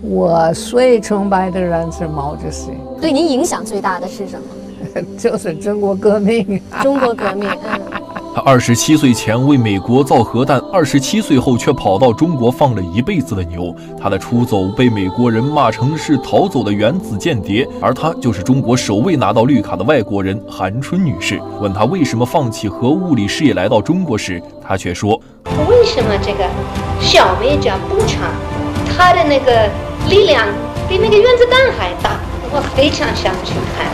我最崇拜的人是毛主席，对您影响最大的是什么？就是中国革命。中国革命，嗯。他二十七岁前为美国造核弹，二十七岁后却跑到中国放了一辈子的牛。他的出走被美国人骂成是逃走的原子间谍，而他就是中国首位拿到绿卡的外国人韩春女士。问他为什么放弃核物理事业来到中国时，他却说：“为什么这个小美加步枪，他的那个力量比那个原子弹还大？我非常想去看。”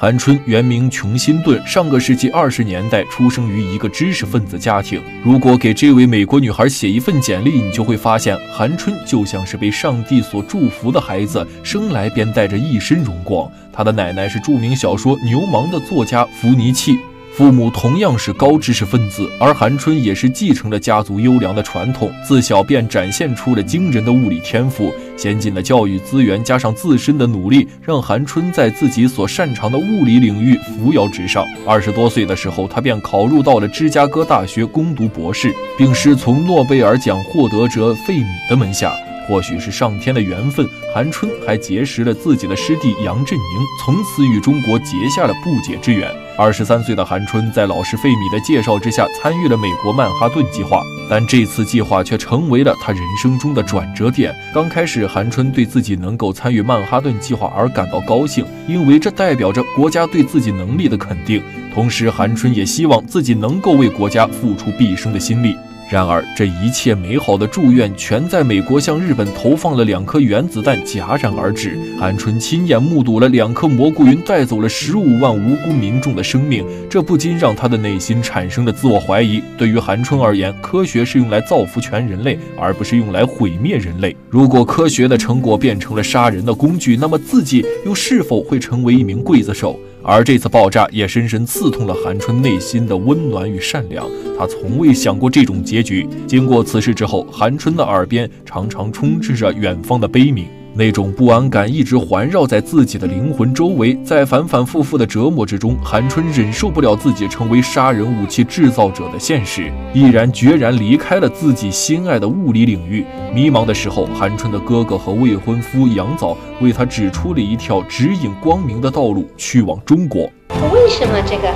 韩春原名琼辛顿，上个世纪二十年代出生于一个知识分子家庭。如果给这位美国女孩写一份简历，你就会发现，韩春就像是被上帝所祝福的孩子，生来便带着一身荣光。她的奶奶是著名小说《牛虻》的作家弗尼契。父母同样是高知识分子，而韩春也是继承了家族优良的传统，自小便展现出了惊人的物理天赋。先进的教育资源加上自身的努力，让韩春在自己所擅长的物理领域扶摇直上。二十多岁的时候，他便考入到了芝加哥大学攻读博士，并师从诺贝尔奖获得者费米的门下。或许是上天的缘分，韩春还结识了自己的师弟杨振宁，从此与中国结下了不解之缘。二十三岁的韩春在老师费米的介绍之下，参与了美国曼哈顿计划，但这次计划却成为了他人生中的转折点。刚开始，韩春对自己能够参与曼哈顿计划而感到高兴，因为这代表着国家对自己能力的肯定。同时，韩春也希望自己能够为国家付出毕生的心力。然而，这一切美好的祝愿全在美国向日本投放了两颗原子弹戛然而止。韩春亲眼目睹了两颗蘑菇云带走了十五万无辜民众的生命，这不禁让他的内心产生了自我怀疑。对于韩春而言，科学是用来造福全人类，而不是用来毁灭人类。如果科学的成果变成了杀人的工具，那么自己又是否会成为一名刽子手？而这次爆炸也深深刺痛了韩春内心的温暖与善良，他从未想过这种结局。经过此事之后，韩春的耳边常常充斥着远方的悲鸣。那种不安感一直环绕在自己的灵魂周围，在反反复复的折磨之中，韩春忍受不了自己成为杀人武器制造者的现实，毅然决然离开了自己心爱的物理领域。迷茫的时候，韩春的哥哥和未婚夫杨早为他指出了一条指引光明的道路，去往中国。为什么这个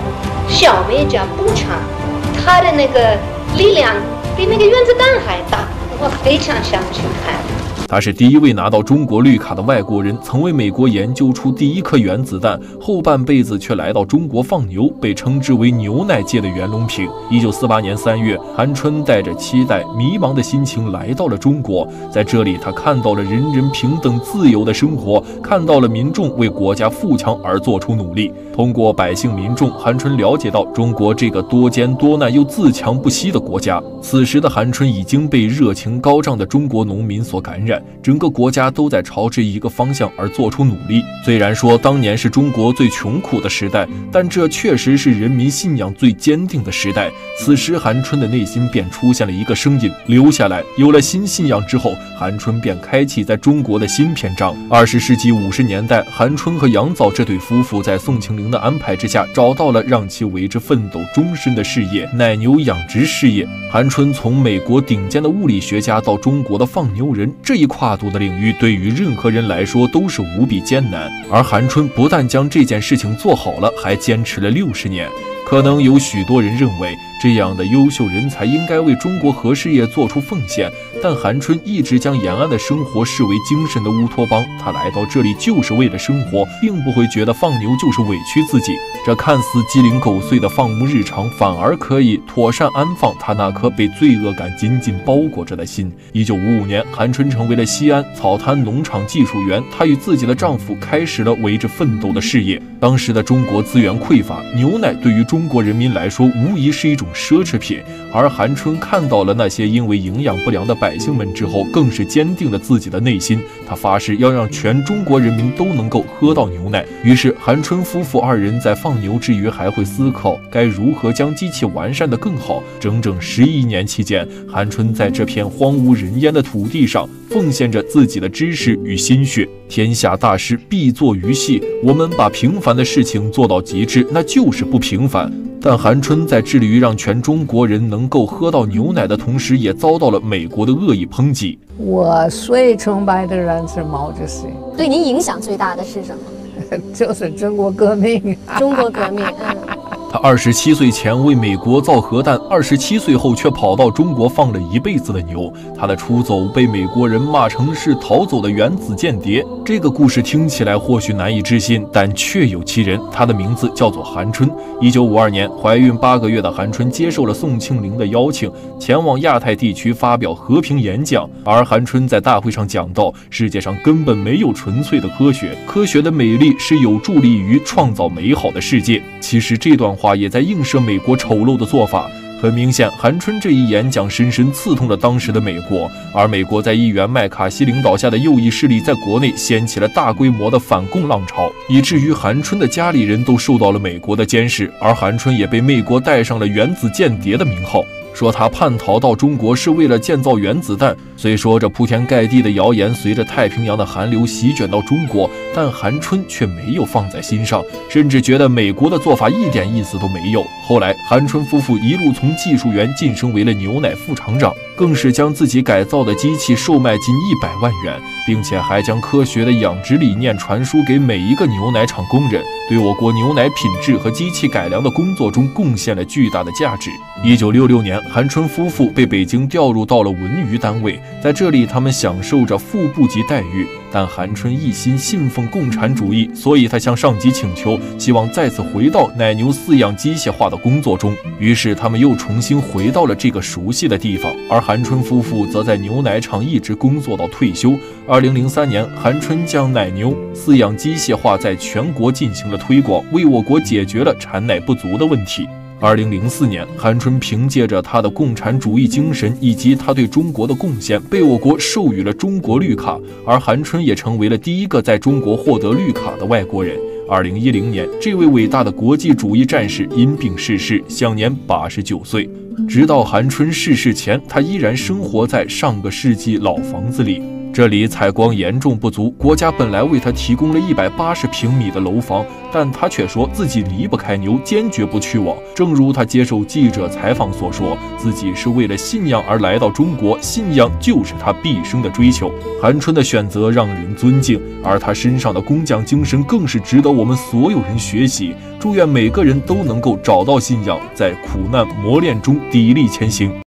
小美加步枪，它的那个力量比那个原子弹还大？我非常想去看。他是第一位拿到中国绿卡的外国人，曾为美国研究出第一颗原子弹，后半辈子却来到中国放牛，被称之为牛奶界的袁隆平。一九四八年三月，韩春带着期待、迷茫的心情来到了中国，在这里，他看到了人人平等、自由的生活，看到了民众为国家富强而做出努力。通过百姓民众，韩春了解到中国这个多艰多难又自强不息的国家。此时的韩春已经被热情高涨的中国农民所感染。整个国家都在朝这一个方向而做出努力。虽然说当年是中国最穷苦的时代，但这确实是人民信仰最坚定的时代。此时，韩春的内心便出现了一个声音：留下来。有了新信仰之后，韩春便开启在中国的新篇章。二十世纪五十年代，韩春和杨早这对夫妇在宋庆龄的安排之下，找到了让其为之奋斗终身的事业——奶牛养殖事业。韩春从美国顶尖的物理学家到中国的放牛人，这一。跨度的领域对于任何人来说都是无比艰难，而韩春不但将这件事情做好了，还坚持了六十年。可能有许多人认为。这样的优秀人才应该为中国核事业做出奉献，但韩春一直将延安的生活视为精神的乌托邦。他来到这里就是为了生活，并不会觉得放牛就是委屈自己。这看似鸡零狗碎的放牧日常，反而可以妥善安放他那颗被罪恶感紧紧包裹着的心。一九五五年，韩春成为了西安草滩农场技术员，她与自己的丈夫开始了为之奋斗的事业。当时的中国资源匮乏，牛奶对于中中国人民来说无疑是一种。奢侈品，而韩春看到了那些因为营养不良的百姓们之后，更是坚定了自己的内心。他发誓要让全中国人民都能够喝到牛奶。于是，韩春夫妇二人在放牛之余，还会思考该如何将机器完善的更好。整整十一年期间，韩春在这片荒无人烟的土地上，奉献着自己的知识与心血。天下大事必作于细，我们把平凡的事情做到极致，那就是不平凡。但韩春在致力于让全中国人能够喝到牛奶的同时，也遭到了美国的恶意抨击。我最崇拜的人是毛主席，对您影响最大的是什么？就是中国革命。中国革命，嗯，他二十七岁前为美国造核弹，二十七岁后却跑到中国放了一辈子的牛。他的出走被美国人骂成是逃走的原子间谍。这个故事听起来或许难以置信，但确有其人。他的名字叫做韩春。一九五二年，怀孕八个月的韩春接受了宋庆龄的邀请，前往亚太地区发表和平演讲。而韩春在大会上讲到，世界上根本没有纯粹的科学，科学的美丽是有助力于创造美好的世界。其实这段话也在映射美国丑陋的做法。很明显，韩春这一演讲深深刺痛了当时的美国，而美国在议员麦卡锡领导下的右翼势力在国内掀起了大规模的反共浪潮，以至于韩春的家里人都受到了美国的监视，而韩春也被美国带上了原子间谍的名号。说他叛逃到中国是为了建造原子弹。虽说这铺天盖地的谣言随着太平洋的寒流席卷到中国，但韩春却没有放在心上，甚至觉得美国的做法一点意思都没有。后来，韩春夫妇一路从技术员晋升为了牛奶副厂长，更是将自己改造的机器售卖近一百万元，并且还将科学的养殖理念传输给每一个牛奶厂工人，对我国牛奶品质和机器改良的工作中贡献了巨大的价值。一九六六年，韩春夫妇被北京调入到了文娱单位，在这里他们享受着副部级待遇。但韩春一心信奉共产主义，所以他向上级请求，希望再次回到奶牛饲养机械化的工作中。于是他们又重新回到了这个熟悉的地方。而韩春夫妇则在牛奶厂一直工作到退休。二零零三年，韩春将奶牛饲养机械化在全国进行了推广，为我国解决了产奶不足的问题。二零零四年，韩春凭借着他的共产主义精神以及他对中国的贡献，被我国授予了中国绿卡，而韩春也成为了第一个在中国获得绿卡的外国人。二零一零年，这位伟大的国际主义战士因病逝世，享年八十九岁。直到韩春逝世前，他依然生活在上个世纪老房子里。这里采光严重不足，国家本来为他提供了一百八十平米的楼房，但他却说自己离不开牛，坚决不去往。正如他接受记者采访所说，自己是为了信仰而来到中国，信仰就是他毕生的追求。韩春的选择让人尊敬，而他身上的工匠精神更是值得我们所有人学习。祝愿每个人都能够找到信仰，在苦难磨练中砥砺前行。